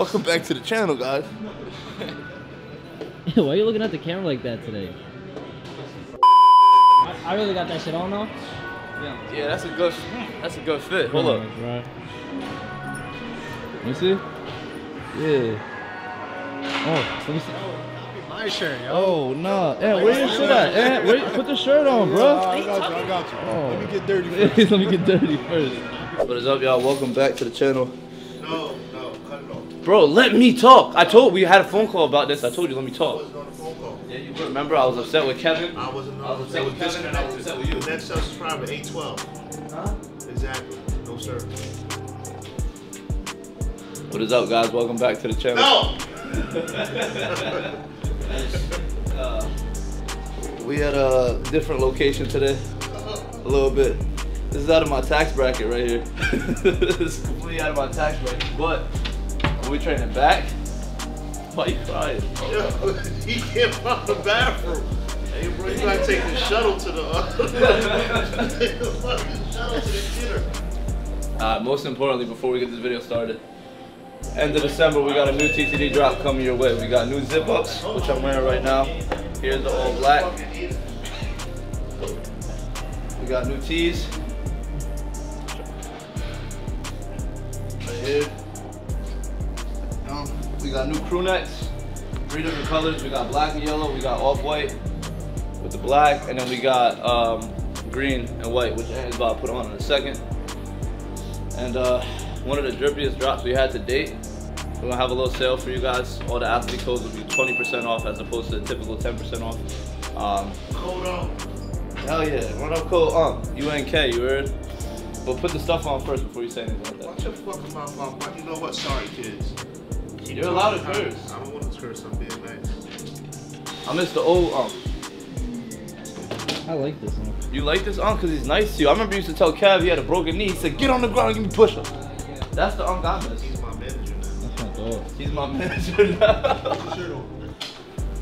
Welcome back to the channel, guys. Why are you looking at the camera like that today? I, I really got that shit on though. Yeah. Yeah, that's a good. That's a good fit. Hold up. Right. Let me see. Yeah. Oh, let me see. My shirt, yo. Oh no. Yeah, where your shit at? Eh, where, put the shirt on, bro. I got you, I got you. Oh. Let me get dirty first. Let me get dirty first. What is up, y'all? Welcome back to the channel. Bro, let me talk. I told we had a phone call about this. I told you, let me I talk. wasn't on the phone call. Yeah, you remember I was upset with Kevin. I wasn't I was upset with Kevin and I was upset with you. Next subscriber, 812. Huh? Exactly. No, sir. What is up, guys? Welcome back to the channel. No! Uh, we at a different location today. A little bit. This is out of my tax bracket right here. this is completely out of my tax bracket. But we training back? Why you crying? Yo, he can't find the bathroom. Hey, bro, you gotta take the shuttle to the. Uh, the shuttle to the theater. Uh, most importantly, before we get this video started, end of December, we got a new TTD drop coming your way. We got new zip ups, which I'm wearing right now. Here's the all black. We got new tees. Right here. We got new crew necks. Three different colors. We got black and yellow. We got off white with the black, and then we got um, green and white, which Aaron's about to put on in a second. And uh, one of the drippiest drops we had to date. We're gonna have a little sale for you guys. All the athlete codes will be 20% off as opposed to the typical 10% off. Um, Hold on. hell yeah, run up code um, UNK, you heard? But put the stuff on first before you say anything like that. Watch your fucking mouth, mouth. You know what? Sorry, kids. Keep You're allowed to talking. curse. I don't want to curse. I'm being nice. I miss the old um. I like this one. You like this um because he's nice to you. I remember you used to tell Kev he had a broken knee. He said, get on the ground and give me push-ups. That's the um I miss. He's my manager now. That's my dog. He's my manager now. Put your shirt on.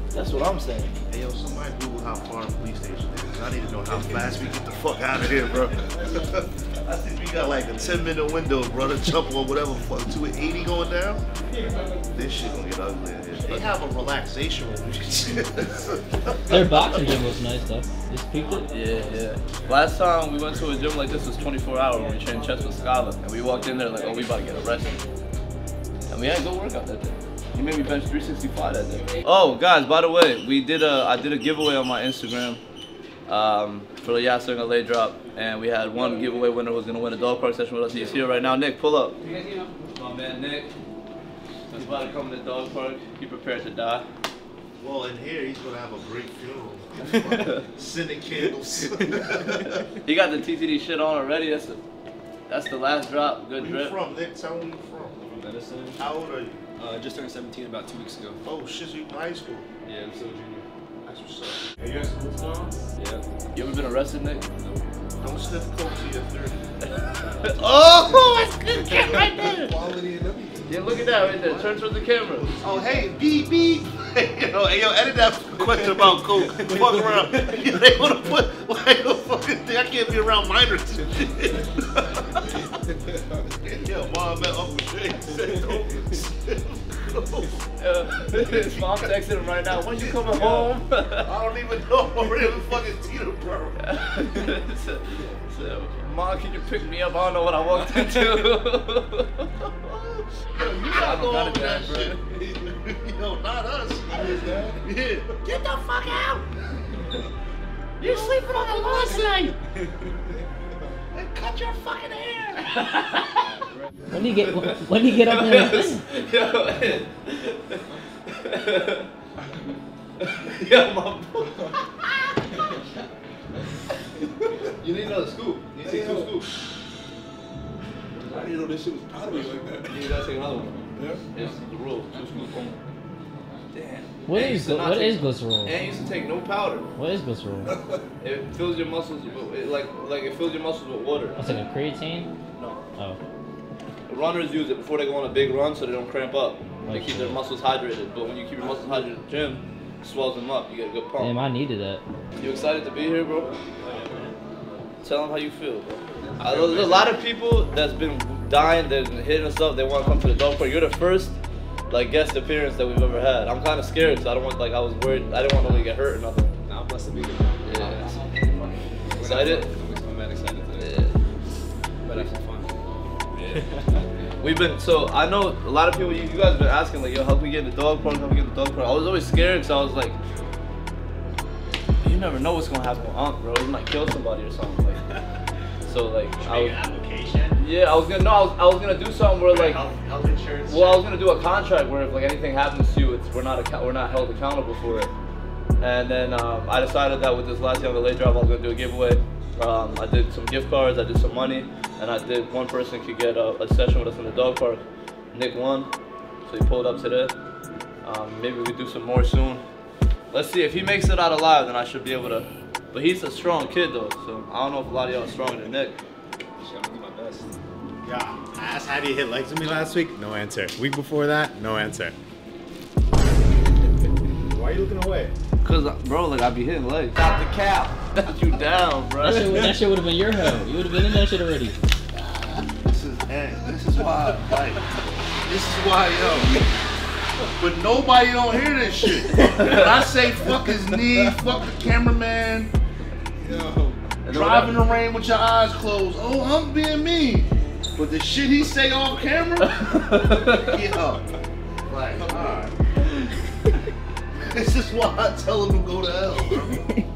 That's what I'm saying. Hey yo, somebody Google how far the police station is. I need to know how fast we get the fuck out of here, bro. I think we got like a 10 minute window, bro, to jump on whatever fuck 280 going down. This shit gonna get ugly in here. They have a relaxation room. Their boxing gym was nice though. Just peeked it. Yeah, yeah. Last time we went to a gym like this was 24 hours when we trained chest with Scala. And we walked in there like, oh, we about to get arrested. And we had a good workout that day. He made me bench 365 that day. Oh, guys, by the way, we did a, I did a giveaway on my Instagram um, for the Yasser and lay drop. And we had one giveaway winner who was going to win a dog park session with us. He's here right now. Nick, pull up. My man, Nick. He's about to come to the dog park. He prepared to die. well, in here, he's gonna have a great funeral. Sending candles. He got the TTD shit on already. That's the, that's the last drop. Good Where you drip. from, Nick? Tell me where you from. From Madison. How old are you? Uh, just turned 17 about two weeks ago. Oh shit, so you in high school. Yeah, I'm still a junior. That's what's up. Are you guys school tomorrow? Yeah. You ever been arrested, Nick? No. Don't sniff coke till you're 30. oh, that's good kid right there. Quality and everything. Yeah, look at that right there. Turn towards the camera. Oh, hey, beep, beep. yo, hey, yo, edit that question about coke. Fuck around. They wanna put, like, a fucking thing. I can't be around minors yo, mom met Uncle Shay. said, his mom texted him right now. When you coming home? I don't even know. I'm already in fucking Teterboro. so, so, mom, can you pick me up? I don't know what I walked into. Yo, you I not don't going got with it, that bro. shit. Yo, not us. Yeah. Get the fuck out. You're sleeping on the lawn tonight. And cut your fucking hair. When do you get when do you get up there? Yo, Yo, my boy. You need another scoop. You need to take two scoops. I didn't know this shit was powdery like that. You gotta take another one. Yeah. It's the rule. Two scoops only. Damn. What And is used to what take- is glycerol? And you used to take no powder. What is glycerol? It fills your muscles with, it, like like it fills your muscles with water. It's like a creatine? No. Oh. Runners use it before they go on a big run so they don't cramp up. They keep their muscles hydrated. But when you keep your muscles hydrated in the gym, it swells them up. You get a good pump. Damn, I needed that. You excited to be here, bro? Tell them how you feel, bro. I, uh, there's a lot of people that's been dying, that's been hitting us up. They want to come to the dog park. You're the first like guest appearance that we've ever had. I'm kind of scared because I don't want like I was worried. I didn't want to get hurt or nothing. Nah, I'm blessed to be here. Yeah. We're Excited? I'm, I'm excited today. Yeah. But actually fun. We've been so I know a lot of people. You, you guys have been asking like, yo, how can we get the dog park? How can we get the dog park? I was always scared because I was like, you never know what's gonna happen with Unc, bro. He might kill somebody or something. Like, so like I was, application. yeah, I was gonna no, I was, I was gonna do something where like. health, health insurance. Well, I was gonna do a contract where if like anything happens to you, it's we're not we're not held accountable for it. And then um, I decided that with this last Young LA drive, I was gonna do a giveaway. Um, I did some gift cards, I did some money, and I did one person could get a, a session with us in the dog park. Nick won, so he pulled up today. Um, maybe we do some more soon. Let's see if he makes it out alive, then I should be able to. But he's a strong kid though, so I don't know if a lot of y'all are stronger than Nick. I'm gonna do my best. Yeah. I asked how do you hit legs with me last week? No answer. Week before that, no answer. Why are you looking away? Cause bro, like I be hitting legs. Stop the cap. Put you down, bro. That shit, would- that shit would have been your hoe. You would have been in that shit already. This is and this is why like this is why yo. But nobody don't hear this shit. When I say fuck his knee, fuck the cameraman, Yo. drive in the rain with your eyes closed. Oh, I'm being mean. But the shit he say off camera, yo, like, alright. This is why I tell him to go to hell, bro.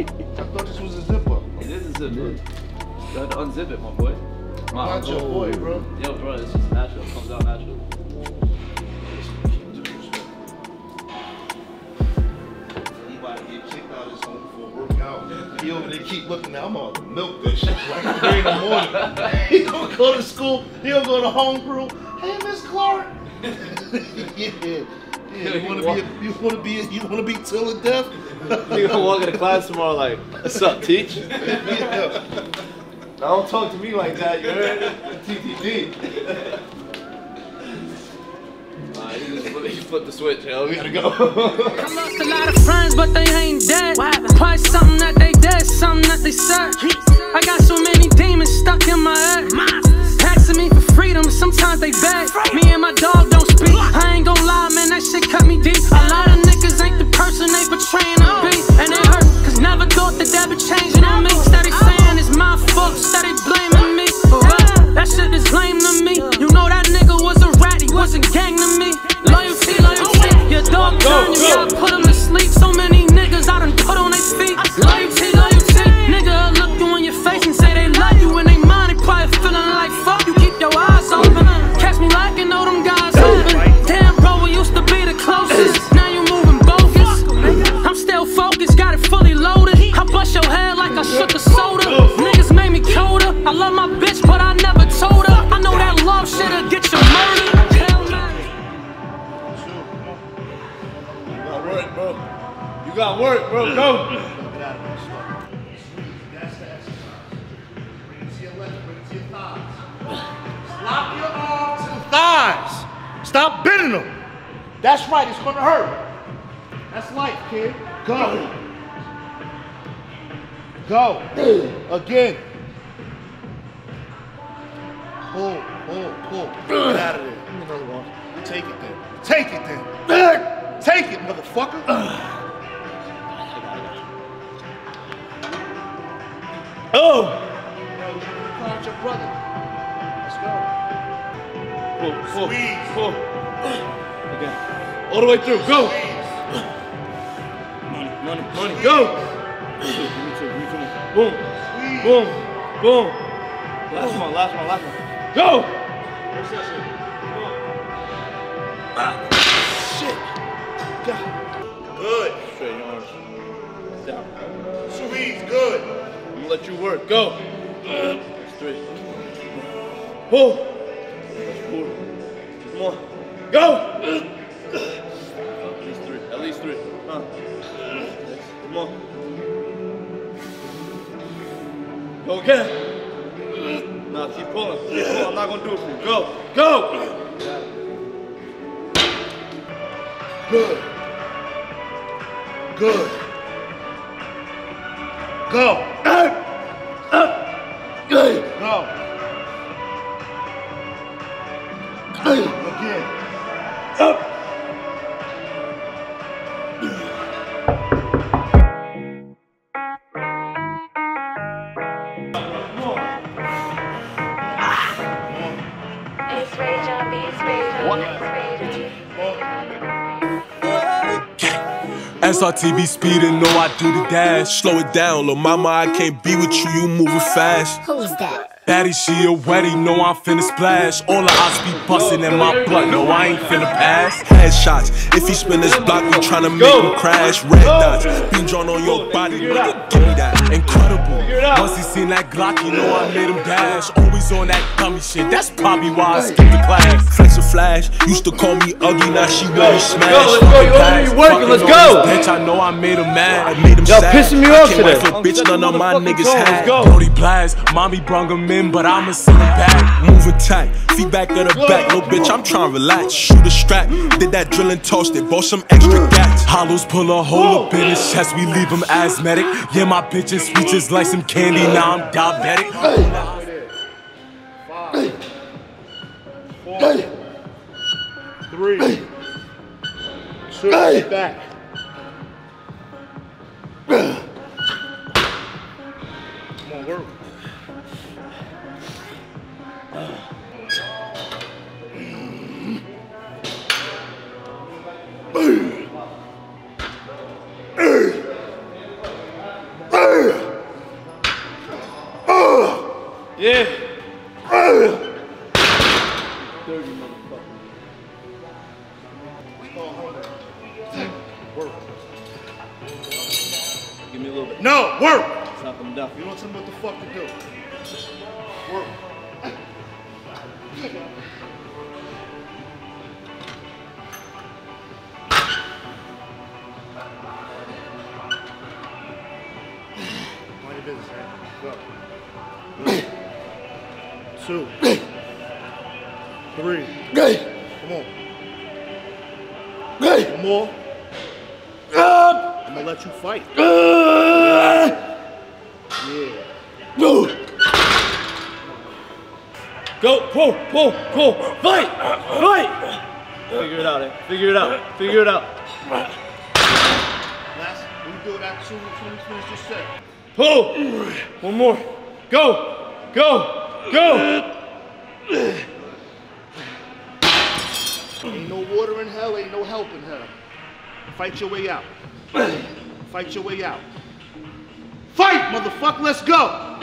It is a zip, bro. You had to unzip it, my boy. My Not your boy, bro. Yo, bro, it's just natural. It comes out natural. He about to get kicked out of his home for a workout. He over there keep looking at I'm on to milk this shit like three in the morning. he gonna go to school, he gonna go to home crew. Hey Miss Clark. yeah. Yeah, you wanna be a, you wanna be a, you wanna be till death? You gonna walk into class tomorrow like, what's up, teach? yeah. Now don't talk to me like that, you heard? TTD. Alright, you just flip, you flip the switch, yo. We gotta go. I lost a lot of friends, but they ain't dead. Probably something that they did, something that they said. I got so many demons stuck in my head. Asking me for freedom, sometimes they beg. Me and my dog don't speak. I ain't gon' lie, man, that shit cut me deep. A lot of niggas ain't the person they portraying to be. And it hurt, cause never thought that that be changing on me. Steady saying it's my fault, steady blaming me. That shit is lame to me. You know that nigga was a rat, he wasn't gang to me. Loyalty, loyalty. Your dog turned it's gonna hurt. That's life, kid. Go. Go. Again. Pull, pull, pull. Get out of there. Take it then. Take it then. Take it, motherfucker. Oh. Yo, Clark, your brother. Let's go. Pull, pull, Squeeze. pull. Again. All the way through. Go. Money, money, money. Go. Boom, boom, boom. Last one, last one, last one. Go. Ah, shit. God. Good. Straight arms. Down. Squeeze. Good. I'm gonna let you work. Go. That's three. Pull. That's four. Come on. Go. Come on. Go again. Nah, keep pulling. Keep pulling. I'm not gonna do it for you. Go. Go. Good. Good. Go. Go. SRTB speeding, know I do the dash. Slow it down, lil' mama, I can't be with you, you moving fast. Who's that? Baddie, she a wetty, know I'm finna splash. All the odds be bustin' in my blood, no, I ain't finna pass. Headshots, if he spin this block, we tryna make him crash. Red dots, being drawn on your body, nigga, give me that. Incredible. Once he seen that Glock, you know I made him dash. Always on that dummy shit, that's probably why I skipped the class. Flex a flash, used to call me ugly, now she want me smash. let's go, you over here working, let's go. Bitch, I know I made him mad, I made him Y'all sad. pissing me I off can't wait today. for a bitch, none of my Motherfucking niggas song, let's had. go. Brody Blast, mommy brung him in, but I'ma send him back. Moving tight, feet back of the back. Little bitch, I'm tryna relax. Shoot a strap, did that drill and tossed it. Bought some extra gats. Hollows pull a hole up in his chest, we leave him asthmatic. Yeah, my bitch is sweet just like some candy, now I'm diabetic. Three. Two. Back. Come on, work. Yeah. Dirty motherfucker. Work. Give me a little bit. No, work. Knock him down. You don't tell me what the fuck to do. Work. Mind your business, man. Go. Two. Three. Come on. One more. I'm gonna let you fight. Yeah. Go, pull, pull, pull, fight, fight. Figure it out, eh? Figure it out. Figure it out. Last, we do it after we finish this set. Pull. One more. Go, go, go. Ain't no water in hell, ain't no help in hell. Fight your way out. Fight your way out. Fight, motherfucker, let's go.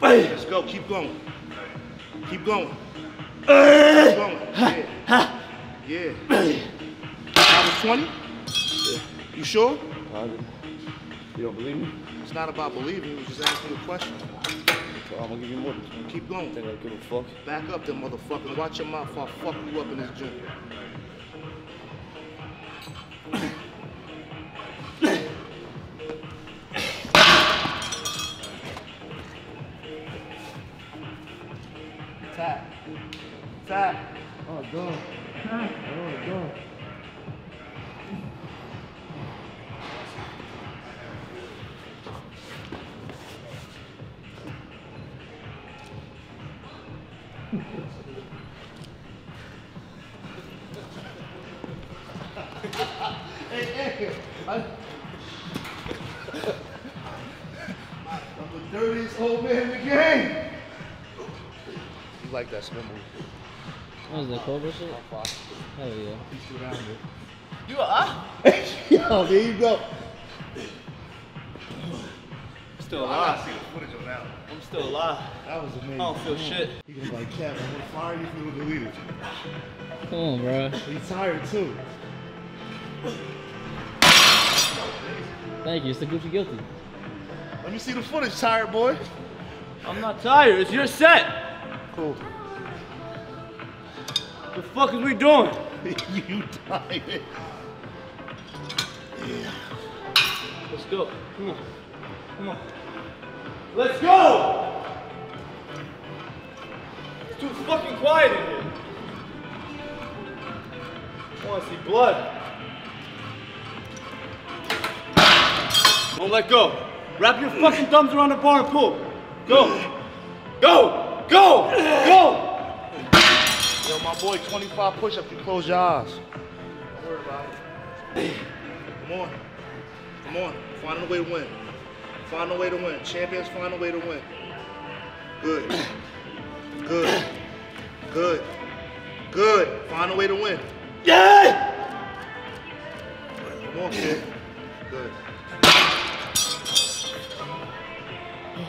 Let's go, keep going. Keep going. Keep going. Yeah. Yeah. That was 20? You sure? You don't believe me? It's not about believing, you just asking a question. Well, I'm gonna give you more than twenty. Keep going. Think I give a fuck? Back up then, motherfucker. Watch your mouth, I'll fuck you up in this gym. Tap. Tap. Oh, go. Oh, go. Hey, hey. I, I'm the dirtiest old man in the game. You like that spin move? What is that, Cobra shit? Oh, Hell yeah. You are? Yo, there you go. Still alive. gotta see the footage of that. I'm still alive. That was amazing. I don't feel shit. He like, Kev, I'm gonna fire you if you don't delete it. Come on, bro. He's tired too. Thank you. It's the Gucci Guilty. Let me see the footage, tired boy. I'm not tired. It's your set. Cool. The fuck is we doing? you tired. Yeah. Let's go. Come on. Come on. Let's go! It's too fucking quiet in here. I wanna see blood. Don't let go. Wrap your fucking thumbs around the bar and pull. Go. Go! Go! Go! Yo, my boy, 25 push-ups. You close your eyes. Don't worry about it. Come on. Come on. Find a way to win. Find a way to win. Champions find a way to win. Good. Good. Good. Good. Find a way to win. Yeah! Come on, kid. Good.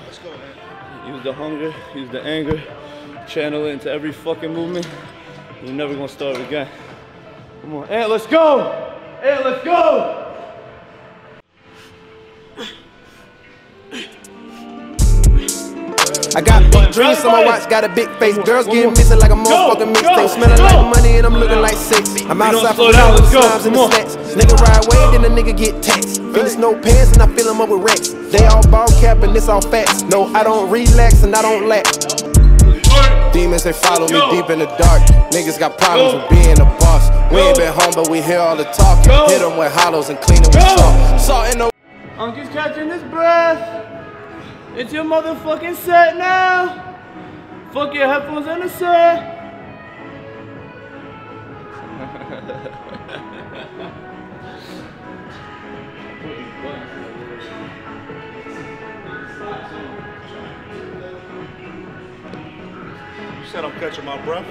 Let's go, man. Use the hunger, use the anger, channel it into every fucking movement. You're never gonna start again. Come on, Ant, let's go! Ant, let's go! I got big dreams, so my watch got a big face. Girls getting busy like a motherfucking mixtape. Smelling like money and I'm looking like sex. I'm outside for slow down, the let's go. slimes and Come the on. Nigga ride away, then the nigga get taxed. Finish no pants and I fill them up with racks. They all ball cap and this all facts. No, I don't relax and I don't lack. Demons, they follow me deep in the dark. Niggas got problems with being a boss. We ain't been home, but we hear all the talking. Hit them with hollows and clean them with salt. Salt in the Uncle's catching his breath. It's your motherfucking set now. Fuck your headphones in the set. You said I'm catching my breath.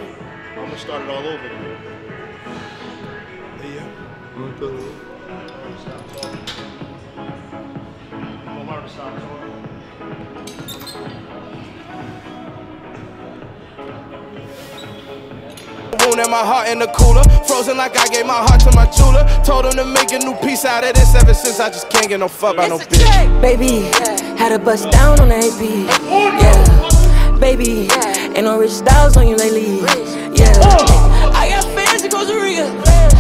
I'm gonna start it all over again. Yeah. I'm gonna stop talking. I'm gonna learn to stop talking. Wound in my heart in the cooler. Frozen like I gave my heart to my jeweler. Told him to make a new piece out of this. Ever since I just can't get no fuck by no bitch. Baby, had a bust down on the AP. Yeah, baby, ain't no rich styles on you lately. Yeah, I got fans in Costa Rica.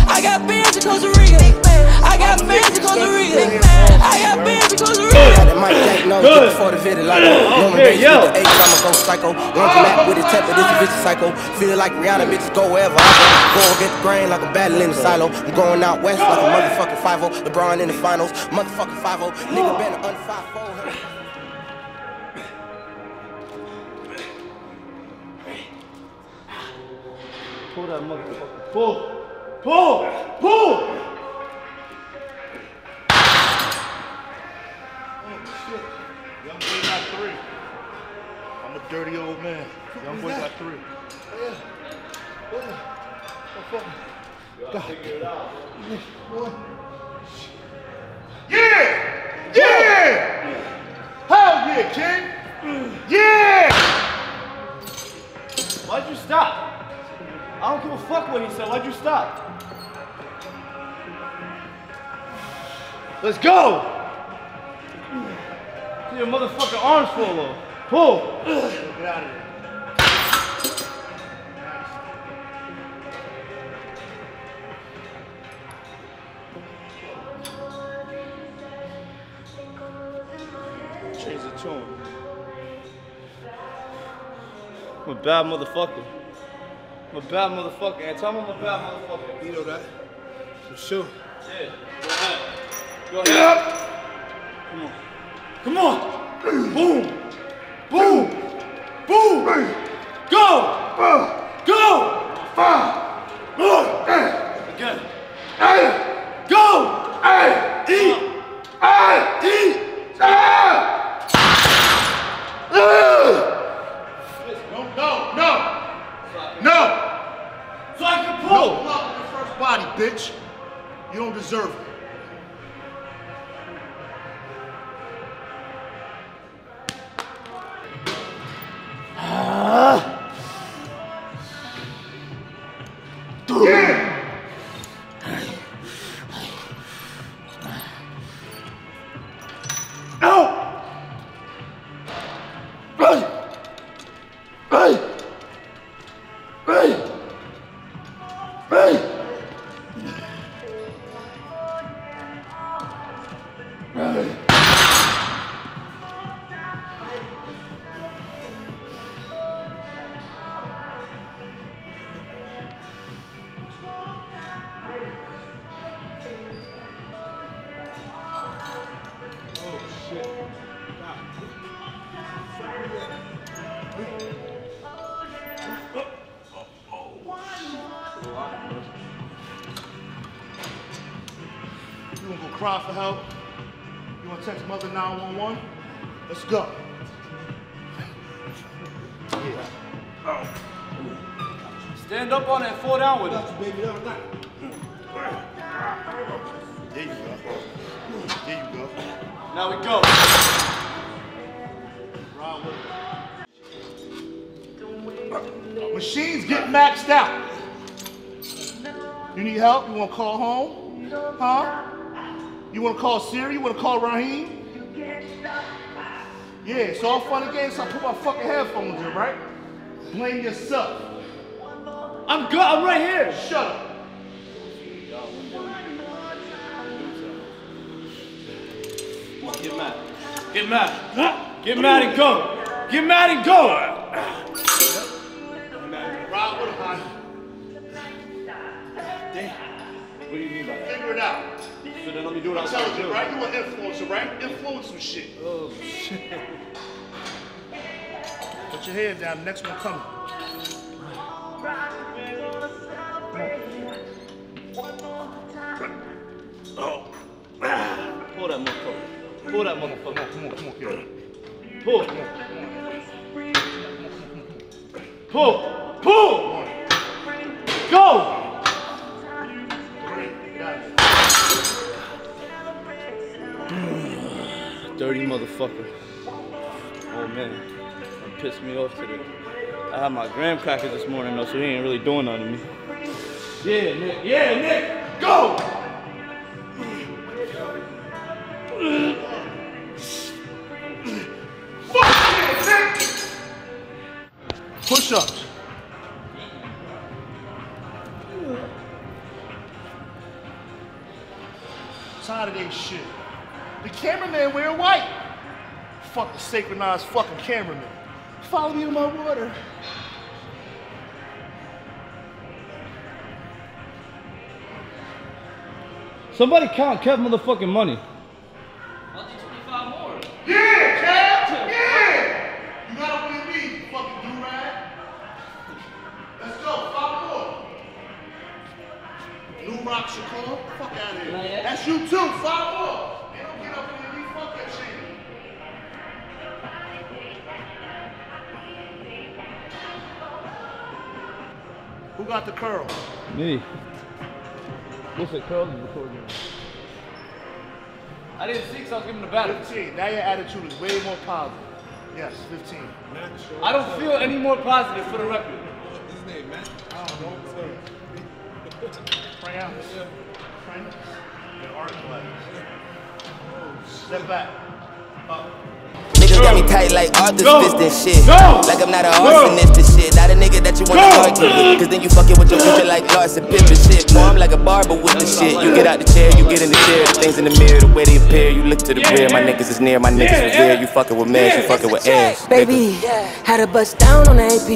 I got fans in Costa Rica. I got fans in Costa Rica. I got fans in Costa Rica. Got that Mike Jack no Good. before the video like Roman Okay, yo. with the H, I'ma go psycho. One from that with his temper, this a vicious cycle. Feel like Rihanna bitches go wherever I go. Go against the grain like I'm battling the silo. I'm going out west like a motherfucking 5 LeBron in the finals, motherfucking 5 Nigga been under 5 Pull that motherfucker. Pull. Pull. Pull. Young boy got three. I'm a dirty old man. Young boy got three. Yeah! Yeah! Hell yeah, King! Yeah! Why'd you stop? I don't give a fuck what he said. Why'd you stop? Let's go! See your motherfucking arms full of. Pull. Get out of here. I'm a bad motherfucker. I'm a bad motherfucker. And tell me I'm a bad motherfucker. You know that. For sure. Yeah. Go ahead. Go ahead. Come on. Come on. Boom. Now we go. Round with it. Machines get maxed out. You need help? You want to call home? Huh? You want to call Siri? You want to call Raheem? Yeah, it's all fun and games. So I put my fucking headphones in, right? Blame yourself. I'm good. I'm right here. Shut up. Get mad. Get mad and go. Get mad and go. Ride with him, hon. What do you mean by that? Figure it out. So then let me do what I'm supposed to Intelligent, do. right? You an influencer, right? Influence some shit. Oh shit. Put your head down. The next one coming. Oh. Pull that motherfucker. Pull that motherfucker. Come on, come on, kid. Pull. Pull. Pull. Go. Dirty motherfucker. Oh man, that pissed me off today. I had my graham crackers this morning though, so he ain't really doing nothing to me. Yeah, Nick. Yeah, Nick. Go. Synchronized fucking cameraman. Follow me in my water. Somebody count Kev motherfucking money. Who got the curl? Me. What's it curl recording? I didn't see because I was giving the battle. 15. Now your attitude is way more positive. Yes, 15. I don't feel any more positive for the record. What's his name, man? I don't know. France. France. The art class. Step back. Up. Niggas got me tight like Arthur's Go. fist and shit. Go. Like I'm not an Go. arsonist and shit. Not a nigga that you wanna Go. argue with. Cause then you fucking with your future like Larson Pip and shit. Boy, I'm like a barber with the shit. You get out the chair, you get in the chair. The things in the mirror, the way they appear. You look to the rear. My niggas is near, my niggas is real. You fucking with mans, you fucking with ass. Baby, had a bust down on the AP.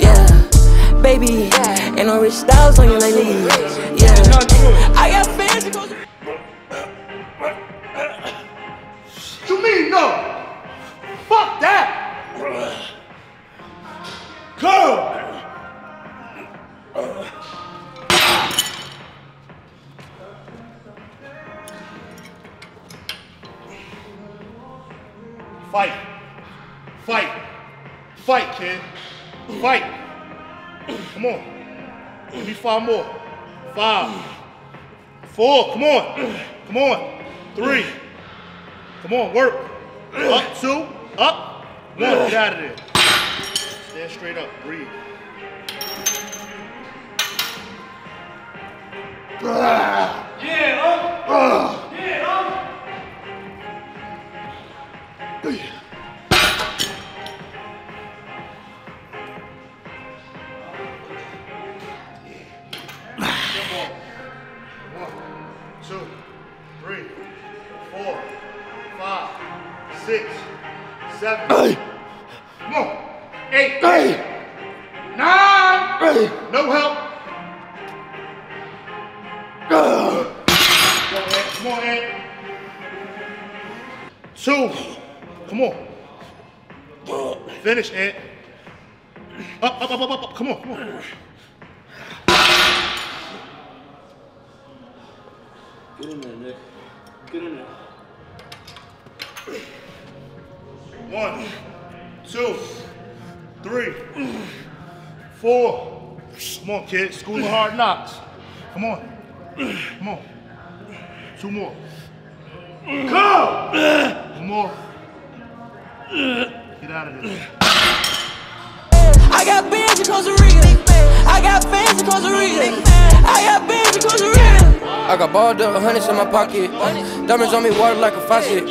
Yeah, baby, ain't no rich styles on you lately. Yeah, I got Go! Fight. Fight. Fight, kid. Fight. Come on. Give me five more. Five. Four. Come on. Come on. Three. Come on, work. Up, two, up, one. Get out of there. Stand straight up. Breathe. Three, four, Come on, kid. School of hard knocks. Come on. Come on. Two more. Come! One more. Get out of there. I got bands in Costa Rica. I got fans in Costa Rica. I got bands in Costa Rica. I got balled up, hundreds in my pocket. Diamonds on me, water like a faucet.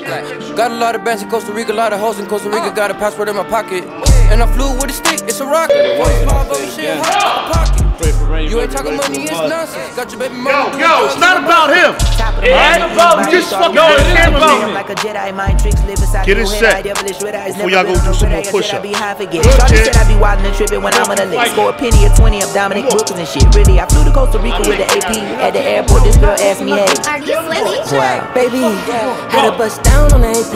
Got a lot of bands in Costa Rica, a lot of hoes in Costa Rica. Got a passport in my pocket. And I flew with a stick, it's a rocket. 45 over shit, hot out the pocket. You ain't talking money, it's nonsense. Got your baby mama. Yo, yo, it's not about him. It ain't about You just fucking Yo, it a is about me. Like a Jedi, mind tricks live inside Get it your head. set I devilish red eyes, before never y'all go been do on some red more push-ups. I be. Good, said I be wildin' and trippin' when I'm on the lick. For a penny or 20 of Dominique Wilkins and shit. Really, I flew to Costa Rica with the AP. At the airport, this girl asked me, hey. Wow. Baby, had to bust down on the AP.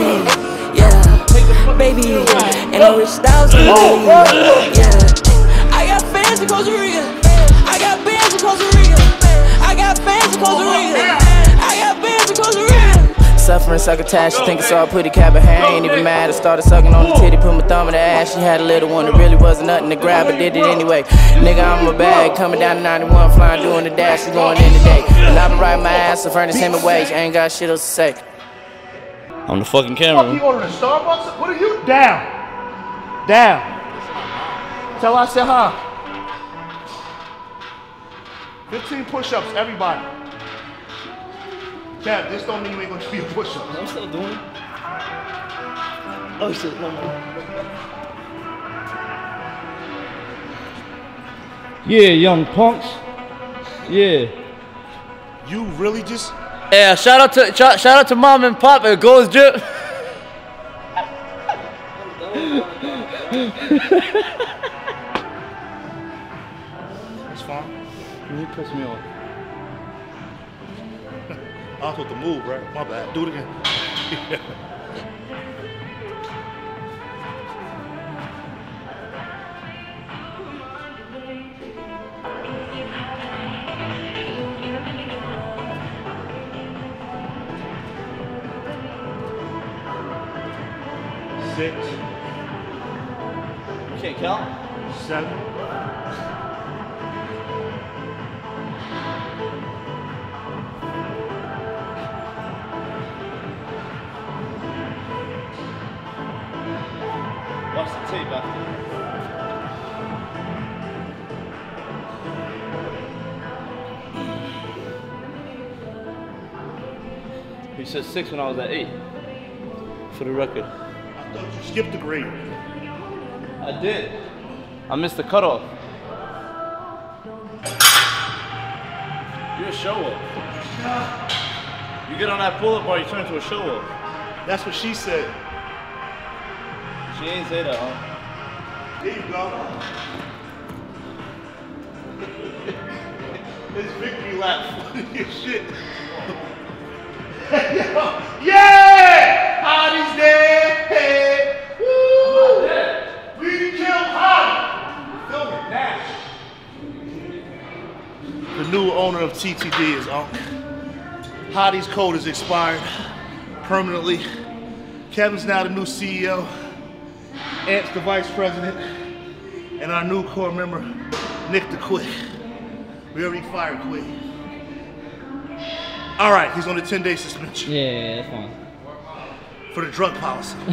Yeah, baby, and I rich styles on the Yeah, I got fans in Costa Rica. I got bands in Costa Rica. I got fans in Costa Rica. I got bands in Costa Rica. Suffering succotash, she think it's all pretty cat, but hair ain't even mad. I started sucking on the titty, put my thumb in the ass. She had a little one, it really wasn't nothing to grab, but did it anyway. Nigga, I'm a bag, coming down to 91, flying, doing the dash, she going in today. And I've been riding my ass, so Ernest Hemingway, she ain't got shit else to say. On the fucking camera. Fuck, you ordering a Starbucks? What are you down? Down. Tell her I said hi. 15 push-ups, everybody. Kev, this don't mean you ain't gonna be a push-up. I'm still doing it. Oh shit, no more. Yeah, young punks. Yeah. You really just Yeah, shout out to shout, shout out to mom and pop at Gold's Drip. It's fine. You piss me off. I was supposed to move, right? My bad. Do it again. six when I was at eight. For the record. I thought you skipped the grade. I did. I missed the cutoff. You're a show off. You get on that pull up bar, you turn into a show off. That's what she said. She ain't say that, huh? There you go. His victory lap. Shit. yeah! Haddy's dead. Hey. Woo! We killed Haddy. Film it now. The new owner of TTD is on. Haddy's code is expired permanently. Kevin's now the new CEO. Ant's the vice president, and our new core member, Nick the Quick. We already fired Quick. All right, he's on a 10-day suspension Yeah, that's fine. for the drug policy. oh,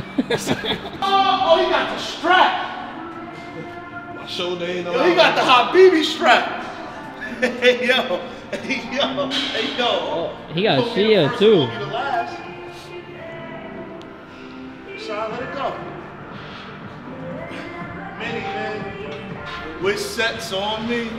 oh, he got the strap. My shoulder ain't Yo, he got the hot Habibi strap. hey yo, hey yo, hey yo. Oh, He got a shield too. Be the. Sean, let it go. Many men with sets on me.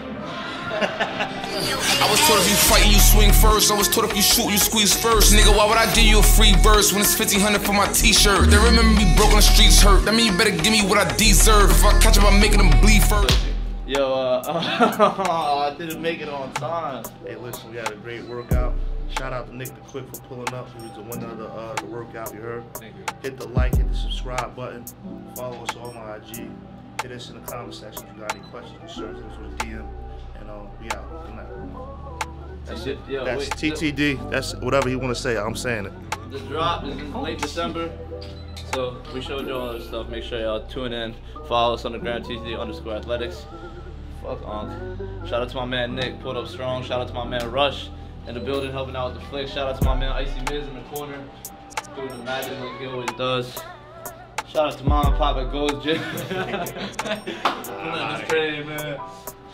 I was told if you fight, you swing first. I was told if you shoot, you squeeze first. Nigga, why would I give you a free verse when it's 1500 for my t-shirt? They remember me broke on the streets hurt. That mean you better give me what I deserve. If I catch up, I'm making them bleed first. Yo, uh, I didn't make it on time. Hey, listen, we had a great workout. Shout out to Nick the Quick for pulling up. He was the winner of the, uh, the workout, you heard. Thank you. Hit the like, hit the subscribe button. Follow us on my IG. Hit us in the comment section if you got any questions, concerns, us with DM. And um, we out. Good night. That shit, yo, That's wait, TTD. That's whatever he want to say. I'm saying it. The, the drop is in late December. So we showed you all this stuff. Make sure y'all tune in. Follow us on the gram TTD underscore athletics. Fuck Unc. Shout out to my man Nick, pulled up strong. Shout out to my man Rush in the building helping out with the flick. Shout out to my man Icy Miz in the corner, doing the magic like he always does. Shout out to mom and pop at Gold's Gym. Pulling this trade, man.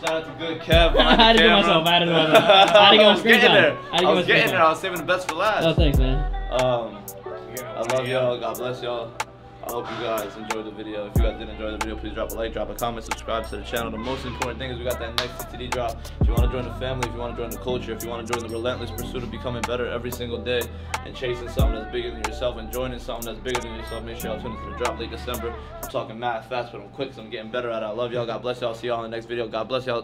Shout out to Good Kev. I had to do myself, I had to do myself. I had to get my I was screen getting time. there. I I was getting there. I was saving the best for last. Oh, thanks, man. Um, I love y'all. God bless y'all. I hope you guys enjoyed the video. If you guys did enjoy the video, please drop a like, drop a comment, subscribe to the channel. The most important thing is we got that next TTD drop. If you want to join the family, if you want to join the culture, if you want to join the relentless pursuit of becoming better every single day and chasing something that's bigger than yourself and joining something that's bigger than yourself, make sure y'all tune into the drop late December. I'm talking mad fast, but I'm quick, so I'm getting better at it. I love y'all. God bless y'all. See y'all in the next video. God bless y'all.